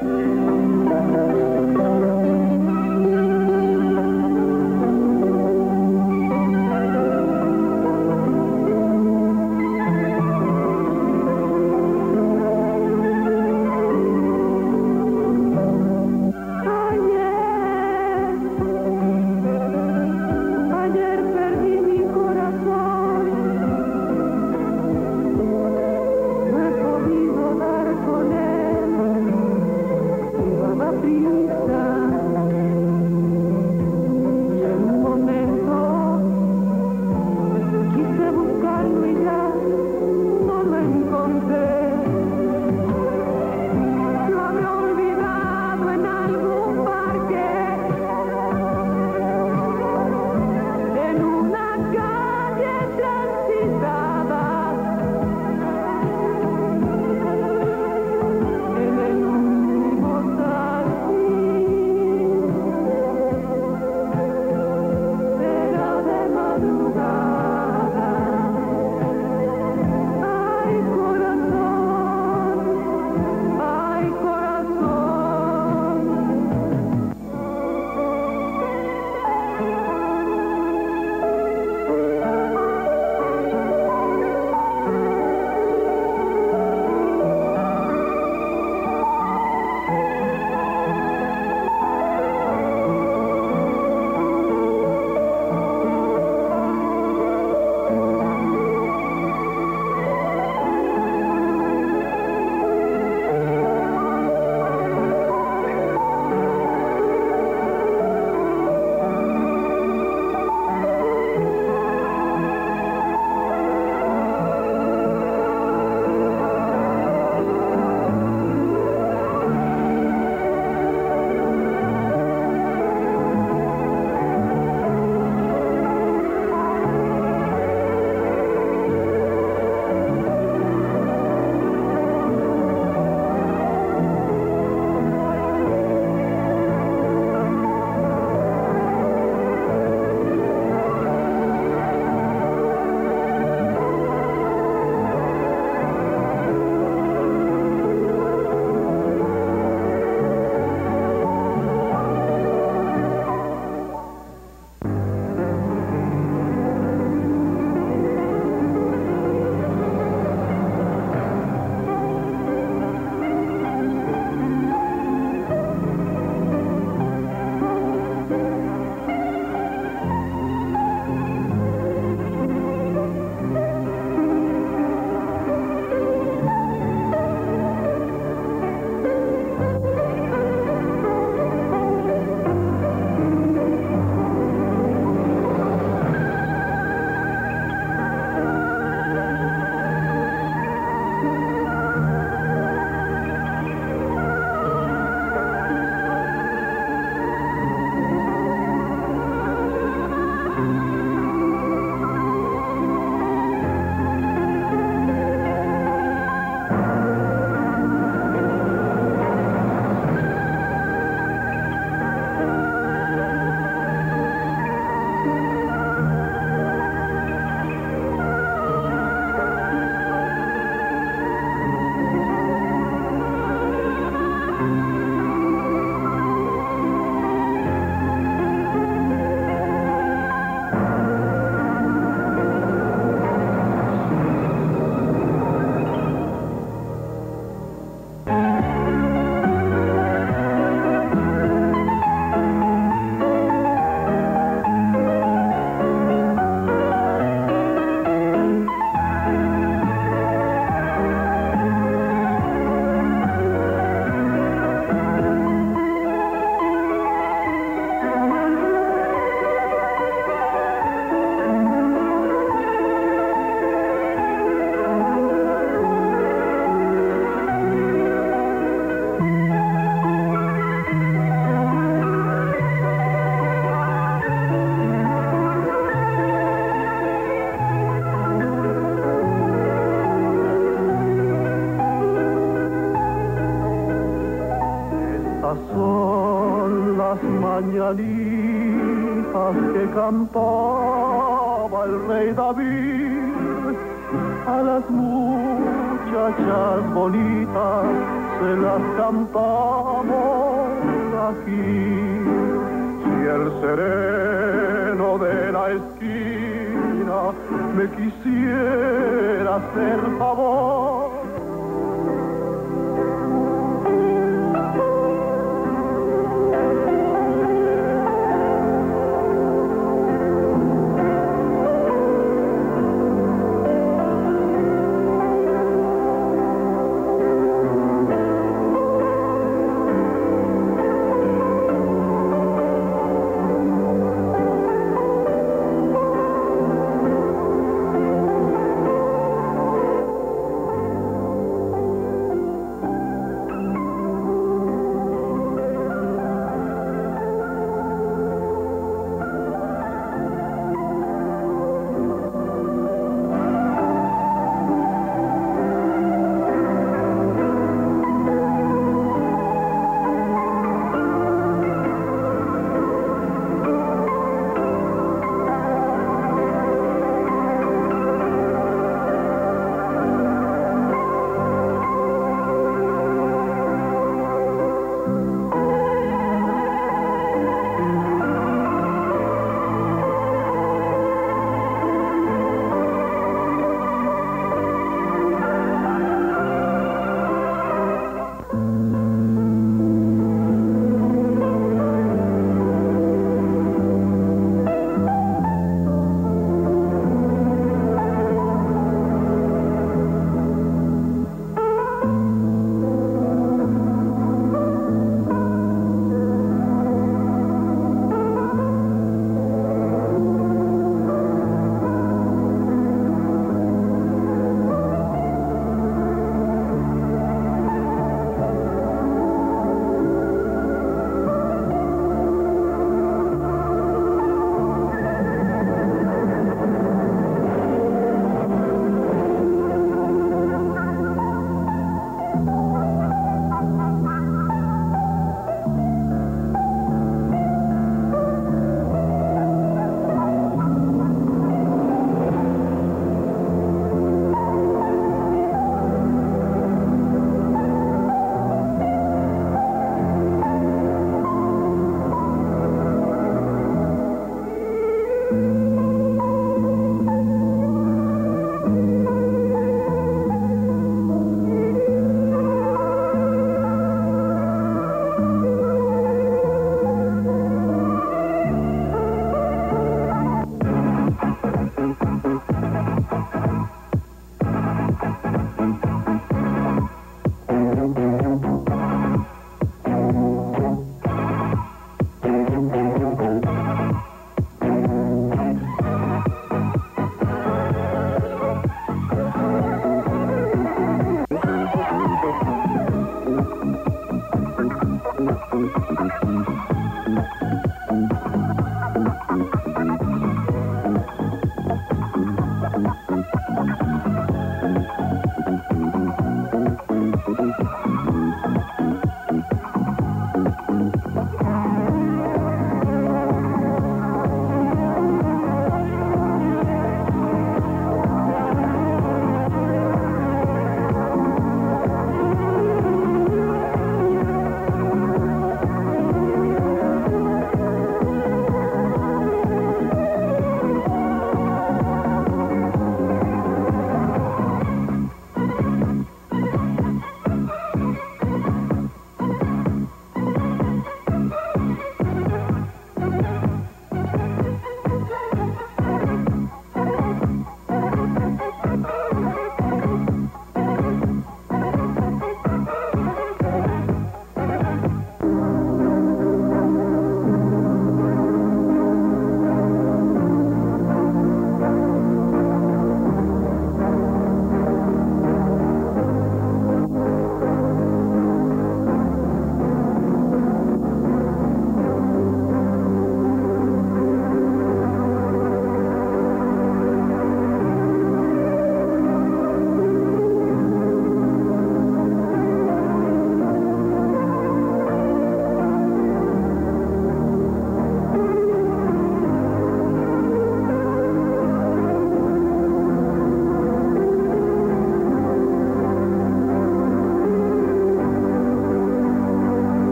Música you. Cantaba el rey David a las muchachas bonitas se las cantamos aquí. Si el sereno de la esquina me quisiera hacer favor,